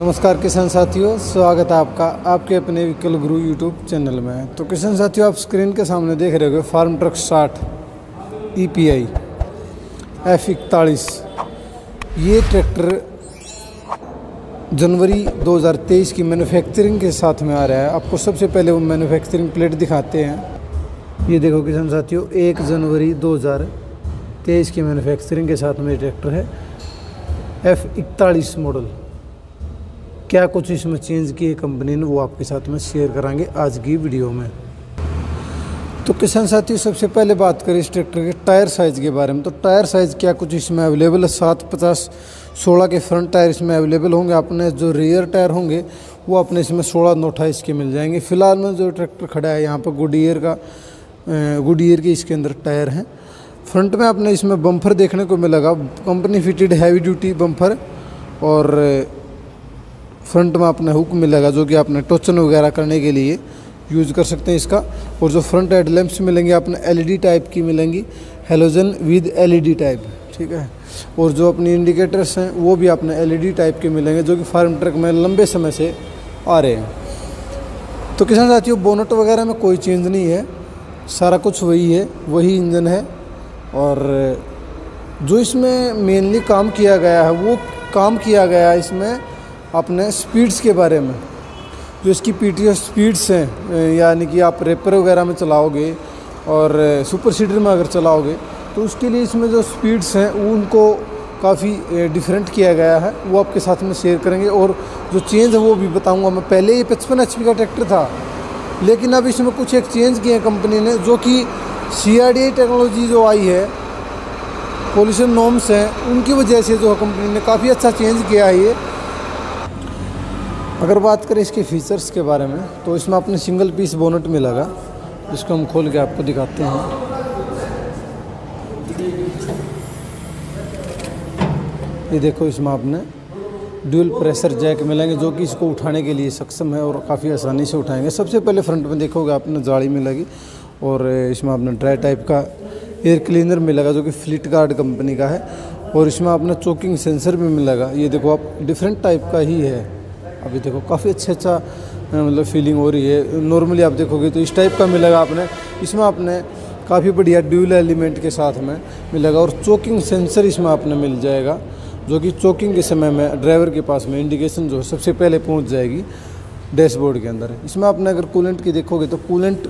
नमस्कार किसान साथियों, स्वागत है आपका आपके अपने विकल गुरु यूट्यूब चैनल में। तो किसान साथियों, आप स्क्रीन के सामने देख रहे हो फार्म ट्रक साठ ई पी आई एफ़ इकतालीस। ये ट्रैक्टर जनवरी 2023 की मैन्युफैक्चरिंग के साथ में आ रहा है। आपको सबसे पहले वो मैन्युफैक्चरिंग प्लेट दिखाते हैं। ये देखो किसान साथियों, एक जनवरी 2023 की मैन्युफैक्चरिंग के साथ में ये ट्रैक्टर है। एफ़ इकतालीस मॉडल क्या कुछ इसमें चेंज किए कंपनी ने वो आपके साथ में शेयर कराएँगे आज की वीडियो में? तो किसान साथियों सबसे पहले बात करें इस ट्रैक्टर के टायर साइज़ के बारे में। तो टायर साइज़ क्या कुछ इसमें अवेलेबल है? सात, पचास, सोलह के फ्रंट टायर इसमें अवेलेबल होंगे। अपने जो रियर टायर होंगे, वो अपने इसमें सोलह, नौ, अट्ठाईस के मिल जाएँगे। फ़िलहाल में जो ट्रैक्टर खड़ा है, यहाँ पर गुड ईयर का गुड ईयर के इसके अंदर टायर हैं। फ्रंट में आपने इसमें बम्फर देखने को मिलेगा। Company fitted heavy duty bumper और फ्रंट में अपना हुक मिलेगा जो कि आपने टोचन वगैरह करने के लिए यूज़ कर सकते हैं इसका। और जो फ्रंट हेड लैंप्स मिलेंगे अपने एलईडी टाइप की मिलेंगी, हेलोजन विद एलईडी टाइप, ठीक है? और जो अपनी इंडिकेटर्स हैं, वो भी अपने एलईडी टाइप के मिलेंगे, जो कि फार्म ट्रक में लंबे समय से आ रहे हैं। तो किसान साथियों, बोनट वगैरह में कोई चेंज नहीं है। सारा कुछ वही है, वही इंजन है। और जो इसमें मेनली काम किया गया है, वो काम किया गया है इसमें अपने स्पीड्स के बारे में। जो इसकी पी टी स्पीड्स हैं यानी कि आप रेपर वगैरह में चलाओगे और सुपर सीडर में अगर चलाओगे तो उसके लिए इसमें जो स्पीड्स हैं उनको काफ़ी डिफरेंट किया गया है। वो आपके साथ में शेयर करेंगे और जो चेंज है, वो भी बताऊँगा मैं। पहले ये पचपन एच का ट्रैक्टर था, लेकिन अब इसमें कुछ एक चेंज किए हैं कंपनी ने, जो कि सी टेक्नोलॉजी जो आई है पोल्यूशन नॉर्म्स हैं, उनकी वजह से जो कंपनी ने काफ़ी अच्छा चेंज किया है ये। अगर बात करें इसके फीचर्स के बारे में तो इसमें अपने सिंगल पीस बोनट मिलेगा जिसको हम खोल के आपको दिखाते हैं। ये देखो इसमें आपने ड्यूल प्रेशर जैक मिलेंगे, जो कि इसको उठाने के लिए सक्षम है और काफ़ी आसानी से उठाएँगे। सबसे पहले फ्रंट में देखोगे आपने जाली मिलेगी और इसमें आपने ड्राई टाइप का एयर क्लीनर मिलेगा जो कि फ्लिट गार्ड कंपनी का है। और इसमें आपने चोकिंग सेंसर भी मिलेगा। ये देखो आप डिफरेंट टाइप का ही है। अभी देखो, काफ़ी अच्छा अच्छा मतलब फीलिंग हो रही है। नॉर्मली आप देखोगे तो इस टाइप का मिलेगा आपने। इसमें आपने काफ़ी बढ़िया ड्यूल एलिमेंट के साथ में मिलेगा और चोकिंग सेंसर इसमें आपने मिल जाएगा, जो कि चोकिंग के समय में ड्राइवर के पास में इंडिकेशन जो है, सबसे पहले पहुँच जाएगी डैशबोर्ड के अंदर। इसमें आपने अगर कूलेंट की देखोगे तो कूलेंट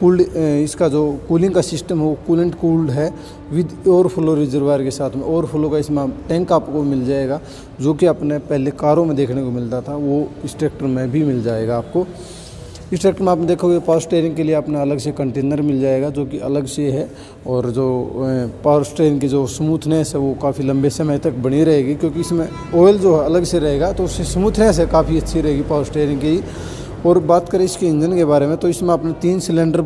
कूल्ड इसका जो कूलिंग का सिस्टम है वो कूलेंट कूल्ड है, विद ओवरफ्लो रिजर्वायर के साथ में। ओवरफ्लो का इसमें टैंक आपको मिल जाएगा, जो कि अपने पहले कारों में देखने को मिलता था, वो इस ट्रैक्टर में भी मिल जाएगा आपको। इस ट्रैक्टर में आप देखोगे, पावर स्टेयरिंग के लिए अपना अलग से कंटेनर मिल जाएगा, जो कि अलग से है, और जो पावर स्टेयरिंग की जो स्मूथनेस है, वो काफ़ी लंबे समय तक बनी रहेगी, क्योंकि इसमें ऑयल जो है अलग से रहेगा तो उससे स्मूथनेस है, काफ़ी अच्छी रहेगी पावर स्टेयरिंग की। और बात करें इसके इंजन के बारे में तो इसमें आपने तीन सिलेंडर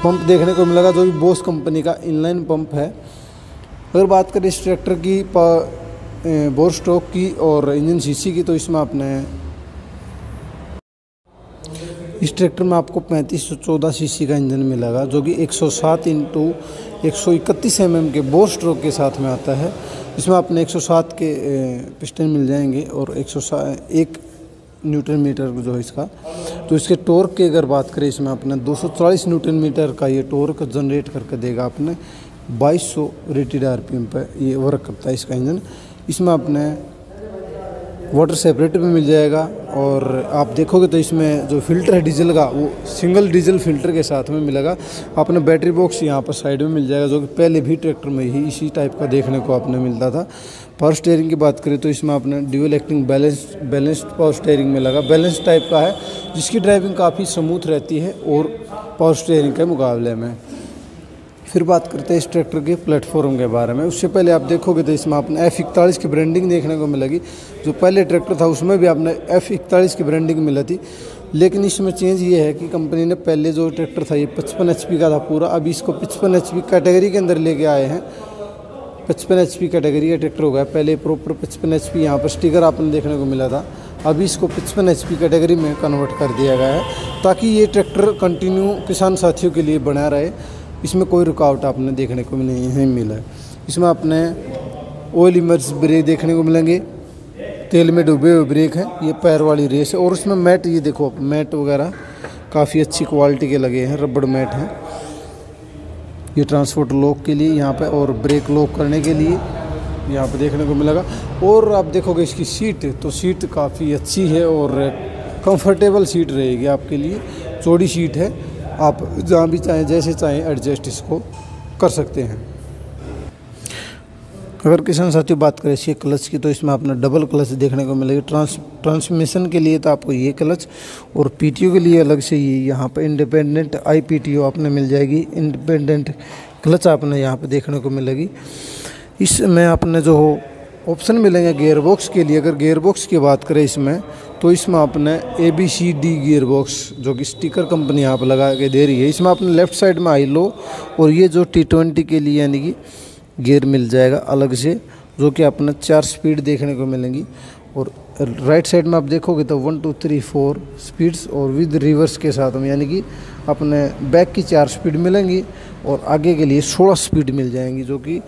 पंप देखने को मिलेगा, जो भी बोस कंपनी का इनलाइन पंप है। अगर बात करें इस ट्रैक्टर की बोर स्ट्रोक की और इंजन सीसी की तो इसमें आपने इस ट्रैक्टर में आपको पैंतीस सौ चौदह सी का इंजन मिलेगा, जो कि 107 सौ इंटू एक सौ इकतीस एम mm के बोर स्ट्रोक के साथ में आता है। इसमें आपने 107 के पिस्टन मिल जाएँगे और 101 न्यूटन मीटर जो है इसका तो इसके टॉर्क की अगर बात करें इसमें अपने 240 न्यूटन मीटर का ये टॉर्क जनरेट करके देगा आपने 2200 रेटेड आरपीएम पर ये वर्क करता है इसका इंजन। इसमें अपने वाटर सेपरेटर भी मिल जाएगा और आप देखोगे तो इसमें जो फ़िल्टर है डीजल का, वो सिंगल डीजल फ़िल्टर के साथ में मिलेगा। आपने बैटरी बॉक्स यहाँ पर साइड में मिल जाएगा, जो कि पहले भी ट्रैक्टर में ही इसी टाइप का देखने को आपने मिलता था। पावर स्टेयरिंग की बात करें तो इसमें आपने dual acting balance balanced power steering में लगा। बैलेंस टाइप का है, जिसकी ड्राइविंग काफ़ी स्मूथ रहती है और पावर स्टेयरिंग के मुकाबले में। फिर बात करते हैं इस ट्रैक्टर के प्लेटफॉर्म के बारे में। उससे पहले आप देखोगे तो इसमें आपने एफ़ इकतालीस की ब्रांडिंग देखने को मिलेगी। जो पहले ट्रैक्टर था, उसमें भी आपने एफ़ इकतालीस की ब्रांडिंग मिली थी। लेकिन इसमें चेंज ये है कि कंपनी ने पहले जो ट्रैक्टर था, ये पचपन एच का था पूरा। अभी इसको पचपन एच कैटेगरी के अंदर लेके आए हैं। पचपन एच कैटेगरी का ट्रैक्टर हो होगा पहले प्रॉपर पचपन एच पी यहाँ पर स्टिकर आपने देखने को मिला था। अभी इसको पचपन एच कैटेगरी में कन्वर्ट कर दिया गया है, ताकि ये ट्रैक्टर कंटिन्यू किसान साथियों के लिए बना रहे। इसमें कोई रुकावट आपने देखने को नहीं मिला है। इसमें आपने ऑयल इमर्स ब्रेक देखने को मिलेंगे। तेल में डूबे हुए ब्रेक हैं, ये पैर वाली रेस है। और उसमें मैट ये देखो मैट वगैरह काफ़ी अच्छी क्वालिटी के लगे हैं, रबड़ मैट हैं। ये ट्रांसपोर्ट लॉक के लिए, यहाँ पे और ब्रेक लॉक करने के लिए यहाँ पे देखने को मिलेगा। और आप देखोगे इसकी सीट तो सीट काफ़ी अच्छी है और कंफर्टेबल सीट रहेगी आपके लिए। चौड़ी सीट है। आप जहाँ भी चाहें, जैसे चाहें एडजस्ट इसको कर सकते हैं। अगर किसान साथियों बात करें इसके क्लच की तो इसमें आपने डबल क्लच देखने को मिलेगी। ट्रांस ट्रांसमिशन के लिए तो आपको ये क्लच और पीटीओ के लिए अलग से ये यहाँ पर इंडिपेंडेंट आई पीटीओ आपने मिल जाएगी। इंडिपेंडेंट क्लच आपने यहाँ पर देखने को मिलेगी। इसमें आपने जो ऑप्शन मिलेंगे गेयर बॉक्स के लिए, अगर गेयर बॉक्स की बात करें इसमें तो इसमें आपने A B C D gear box जो कि स्टिकर कंपनी पर लगा के दे रही है, इसमें आपने लेफ़्ट साइड में आई लो, और ये जो टी ट्वेंटी के लिए यानी कि गियर मिल जाएगा अलग से, जो कि आपने चार स्पीड देखने को मिलेंगी। और राइट साइड में आप देखोगे तो one two three four speeds और विद रिवर्स के साथ में यानी कि अपने बैक की चार स्पीड मिलेंगी, और आगे के लिए सोलह स्पीड मिल जाएँगी, जो कि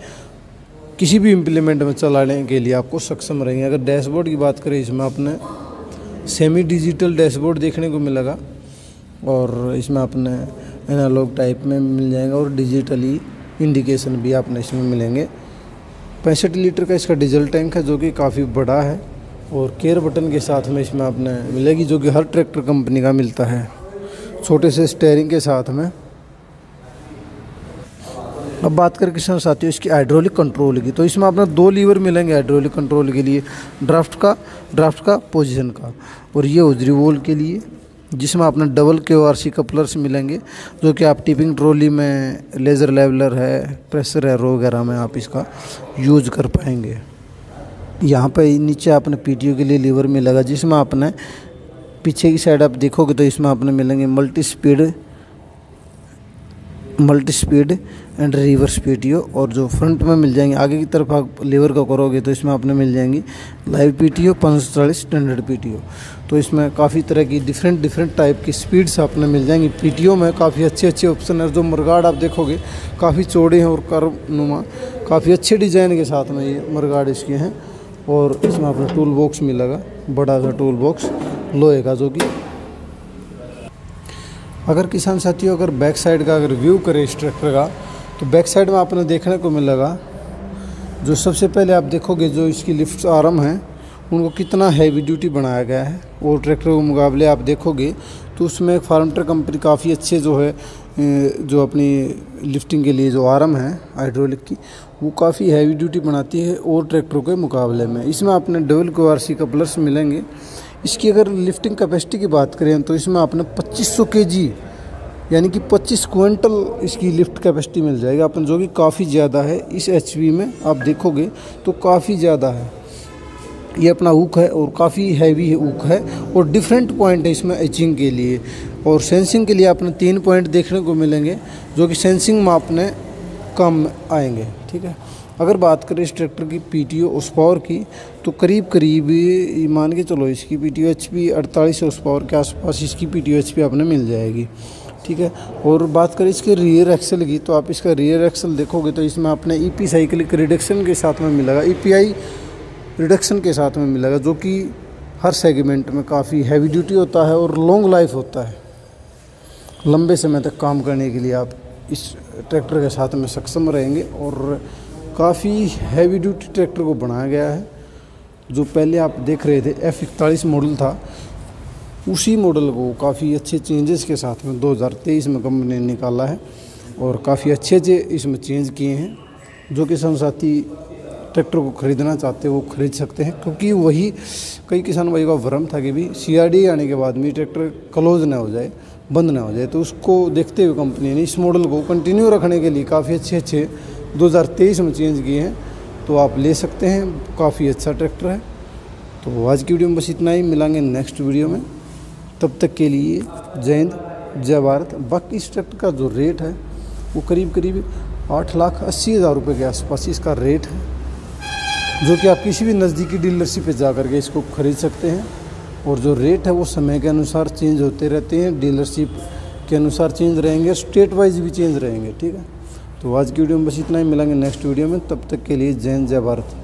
किसी भी इम्प्लीमेंट में चलाने के लिए आपको सक्षम रहेंगे। अगर डैशबोर्ड की बात करें, इसमें आपने सेमी डिजिटल डैशबोर्ड देखने को मिलेगा और इसमें आपने एनालॉग टाइप में मिल जाएगा और डिजिटली इंडिकेशन भी आपने इसमें मिलेंगे। पैंसठ लीटर का इसका डीजल टैंक है, जो कि काफ़ी बड़ा है और केयर बटन के साथ में इसमें आपने मिलेगी, जो कि हर ट्रैक्टर कंपनी का मिलता है। छोटे से स्टेयरिंग के साथ में अब बात करें किसान साथियों, इसकी हाइड्रोलिक कंट्रोल की। तो इसमें अपना दो लीवर मिलेंगे हाइड्रोलिक कंट्रोल के लिए ड्राफ्ट का ड्राफ्ट का पोजीशन का। और ये उजरी वोल के लिए, जिसमें अपने डबल के आर सी कपलर्स मिलेंगे, जो कि आप टिपिंग ट्रॉली में लेज़र लेवलर है प्रेशर है रो वगैरह में आप इसका यूज़ कर पाएँगे। यहाँ पर नीचे आपने पी के लिए लीवर मिलेगा, जिसमें आपने पीछे की साइड आप देखोगे तो इसमें आपने मिलेंगे multi speed multi speed and reverse PTO और जो फ्रंट में मिल जाएँगे, आगे की तरफ़ आप लीवर का करोगे तो इसमें आपने मिल जाएँगी लाइव पी टी ओ पाँच सौ चालीस स्टैंडर्ड पीटीओ तो इसमें काफ़ी तरह की डिफरेंट डिफरेंट टाइप की स्पीड्स आपने मिल जाएँगी। पी टी ओ में काफ़ी अच्छे अच्छे ऑप्शन है। जो मरगाड़ आप देखोगे, काफ़ी चौड़े हैं और कर नुमा। काफ़ी अच्छे डिज़ाइन के साथ में ये मरगाड़ इसके हैं। और इसमें आपने टूल बॉक्स मिलेगा बड़ा सा टूल बॉक्स लोहे का, जो कि अगर किसान साथियों, अगर बैक साइड का अगर व्यू करें इस ट्रैक्टर का तो बैक साइड में आपने देखने को मिलेगा, जो सबसे पहले आप देखोगे, जो इसकी लिफ्ट आर्म हैं, उनको कितना हैवी ड्यूटी बनाया गया है। और ट्रैक्टर के मुकाबले आप देखोगे तो उसमें फार्मटर कंपनी काफ़ी अच्छे जो है जो अपनी लिफ्टिंग के लिए जो आर्म है हाइड्रोलिक की, वो काफ़ी हैवी ड्यूटी बनाती है और ट्रैक्टरों के मुकाबले में। इसमें आपने डबल क्यू आर सी का कपलर्स मिलेंगे। इसकी अगर लिफ्टिंग कैपेसिटी की बात करें तो इसमें आपने 2500 केजी यानी कि 25 क्विंटल इसकी लिफ्ट कैपेसिटी मिल जाएगी। अपन जो कि काफ़ी ज़्यादा है, इस एचवी में आप देखोगे तो काफ़ी ज़्यादा है। ये अपना ऊक है और काफ़ी हैवी है ऊक है और डिफरेंट पॉइंट है इसमें एचिंग के लिए। और सेंसिंग के लिए आपने तीन पॉइंट देखने को मिलेंगे, जो कि सेंसिंग में आपने कम आएँगे, ठीक है? अगर बात करें इस ट्रैक्टर की पी टी उस पावर की तो करीब करीब मान के चलो इसकी P T O H P अड़तालीस उस पावर के आसपास इसकी P T O H P आपने मिल जाएगी, ठीक है? और बात करें इसके रियर एक्सल की तो आप इसका रियर एक्सल देखोगे तो इसमें आपने ई पी साइकिल रिडक्शन के साथ में मिलेगा ई पी आई रिडक्शन के साथ में मिलेगा, जो कि हर सेगमेंट में काफ़ी हैवी ड्यूटी होता है और लॉन्ग लाइफ होता है। लंबे समय तक काम करने के लिए आप इस ट्रैक्टर के साथ में सक्षम रहेंगे और काफ़ी हैवी ड्यूटी ट्रैक्टर को बनाया गया है, जो पहले आप देख रहे थे एफ़ इकतालीस मॉडल था। उसी मॉडल को काफ़ी अच्छे चेंजेस के साथ में 2023 में कंपनी ने निकाला है और काफ़ी अच्छे अच्छे इसमें चेंज किए हैं, जो किसान साथी ट्रैक्टर को ख़रीदना चाहते हैं, वो खरीद सकते हैं, क्योंकि वही कई किसान भाई का भ्रम था कि भी सी आने के बाद में ट्रैक्टर क्लोज ना हो जाए, बंद ना हो जाए। तो उसको देखते हुए कंपनी ने इस मॉडल को कंटिन्यू रखने के लिए काफ़ी अच्छे अच्छे 2023 में चेंज किए हैं तो आप ले सकते हैं। काफ़ी अच्छा ट्रैक्टर है। तो आज की वीडियो में बस इतना ही। मिलांगे नेक्स्ट वीडियो में। तब तक के लिए जय हिंद, जय भारत। बाकी इस ट्रैक्टर का जो रेट है, वो करीब करीब आठ लाख अस्सी हज़ार रुपये के आसपास इसका रेट है। जो कि आप किसी भी नज़दीकी डीलरशिप पे जा कर के इसको ख़रीद सकते हैं। और जो रेट है, वो समय के अनुसार चेंज होते रहते हैं। डीलरशिप के अनुसार चेंज रहेंगे, स्टेट वाइज भी चेंज रहेंगे, ठीक है? तो आज की वीडियो में बस इतना ही। मिलेंगे नेक्स्ट वीडियो में। तब तक के लिए जय जय भारत।